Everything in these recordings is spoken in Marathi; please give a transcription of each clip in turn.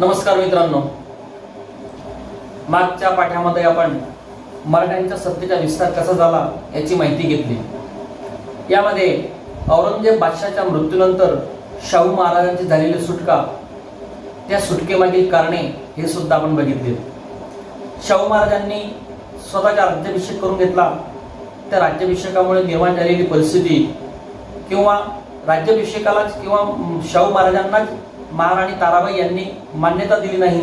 नमस्कार मित्रांनो. मागच्या पाठ्यामध्ये आपण मराठ्यांच्या सत्तेचा विस्तार कसा झाला याची माहिती घेतली. यामध्ये औरंगजेब बादशाच्या मृत्यूनंतर शाहू महाराजांची झालेली सुटका त्या सुटकेमागील कारणे हे सुद्धा आपण बघितले. शाहू महाराजांनी स्वतःचा राज्याभिषेक करून घेतला. त्या राज्याभिषेकामुळे निर्माण झालेली परिस्थिती किंवा राज्याभिषेकालाच किंवा शाहू महाराजांनाच महाराणी ताराबाई यांनी मान्यता दिली नाही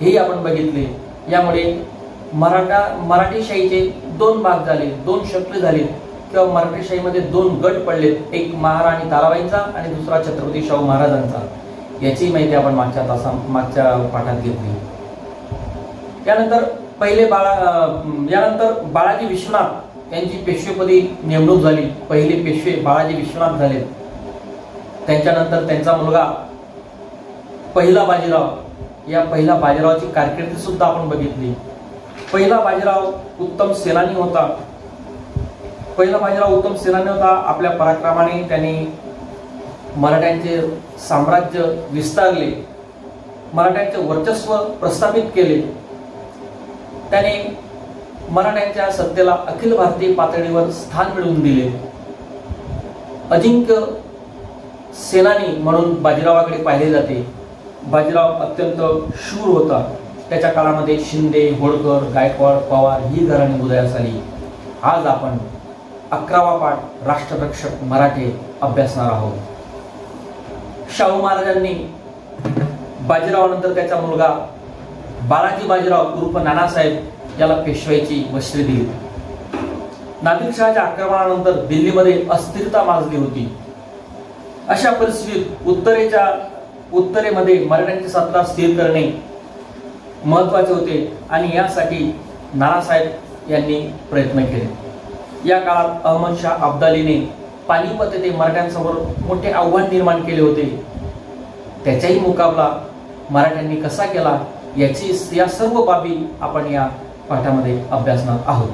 हेही आपण बघितले. यामुळे मराठा मराठीशाहीचे दोन भाग झाले दोन शक्य झाले किंवा मराठीशाहीमध्ये दोन गट पडलेत एक महाराणी ताराबाईंचा आणि दुसरा छत्रपती शाहू महाराजांचा. याची माहिती आपण मागच्या तासा मागच्या पाठात घेतली. त्यानंतर पहिले बाळा अं, यानंतर बाळाजी विश्वनाथ यांची पेशवेपदी नेमणूक झाली. पहिले पेशवे बाळाजी विश्वनाथ झाले त्यांच्यानंतर त्यांचा मुलगा पहिला बाजीराव. या पहिला बाजीरावाची कारकिर्दी सुद्धा आपण बघितली. पहिला बाजीराव उत्तम सेनानी होता. पहिला बाजीराव उत्तम सेनानी होता. आपल्या पराक्रमाने त्यांनी मराठ्यांचे साम्राज्य विस्तारले. मराठ्यांचे वर्चस्व प्रस्थापित केले. त्याने मराठ्यांच्या सत्तेला अखिल भारतीय पातळीवर स्थान मिळवून दिले. अजिंक्य सेनानी म्हणून बाजीरावाकडे पाहिले जाते. बाजीराव अत्यंत शूर होता. त्याच्या काळामध्ये शिंदे होळकर गायकवाड पवार ही घराणी उदयास आली. आज आपण अकरावा पाठ राष्ट्ररक्षक मराठे अभ्यासणार आहोत. शाहू महाराजांनी बाजीरावानंतर त्याचा मुलगा बालाजी बाजीराव उर्फ नानासाहेब याला पेशवाईची वस्त्री दिली. नादिरशहाच्या आक्रमणानंतर दिल्लीमध्ये अस्थिरता माजली होती. अशा परिस्थितीत उत्तरेच्या उत्तरेमध्ये मराठ्यांची सत्ता स्थिर करणे महत्त्वाचे होते आणि यासाठी नानासाहेब यांनी प्रयत्न केले. या काळात अहमदशाह अब्दालीने पानिपत येथे मराठ्यांसमोर मोठे आव्हान निर्माण केले होते. त्याचाही मुकाबला मराठ्यांनी कसा केला याची या सर्व बाबी आपण या पाठामध्ये अभ्यासणार आहोत.